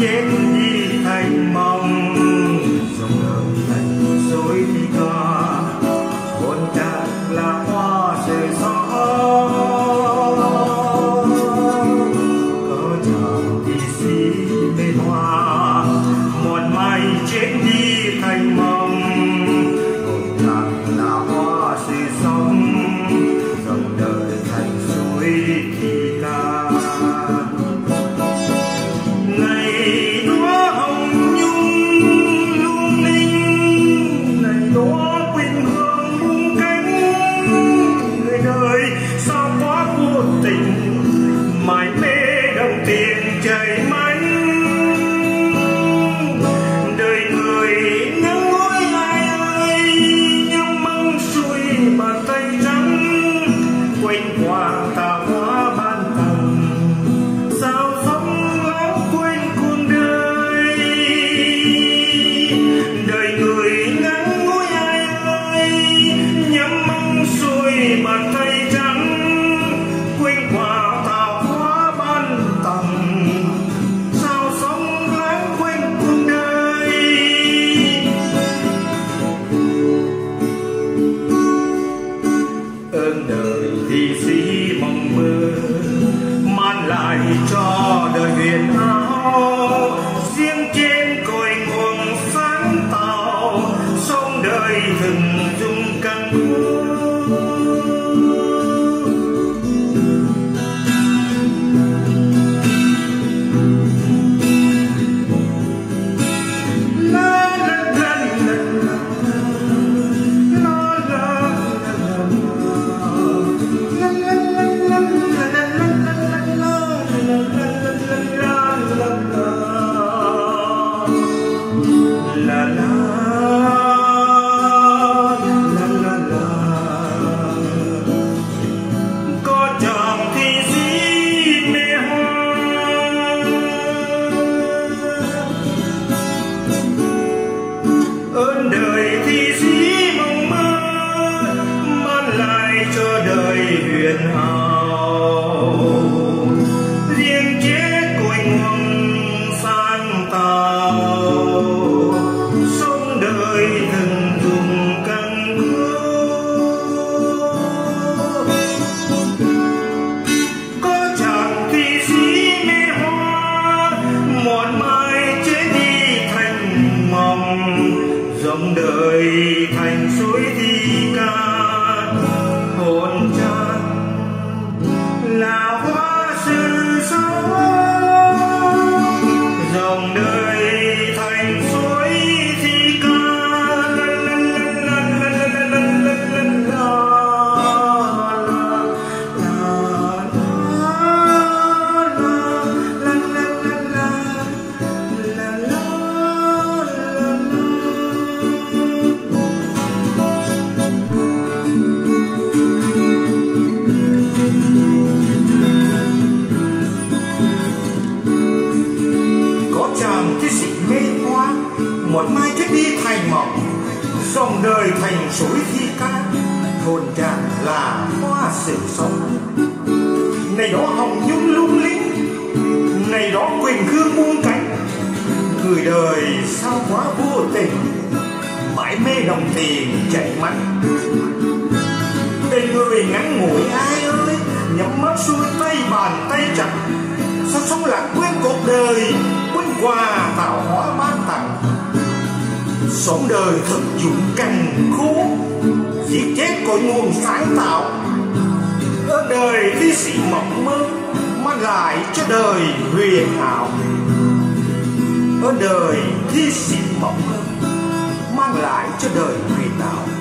Chết đi thành màu. Bàn tay trắng, quên qua tạo hóa ban tầng sao sống lãng quên cuộc đời ơn đời thì dĩ mộng mơ, mang lại cho đời huyền áo. Riêng trên thành suối đời thành suối thi ca thôn chàng là hoa sự sống này đó hồng nhung lung linh này đó quỳnh hương buông cánh. Người đời sao quá vô tình, mãi mê đồng tiền chạy mắt tên người ngắn ngủi ai ơi, nhắm mắt xuôi tay bàn tay chặt. Sao sống lạc quên cuộc đời, quên quà tạo hóa ban tặng sống đời thực dụng cằn khú, giết chết cội nguồn sáng tạo. Ở đời thi sĩ mộng mơ mang lại cho đời huyền ảo ở đời thi sĩ mộng mơ mang lại cho đời huyền ảo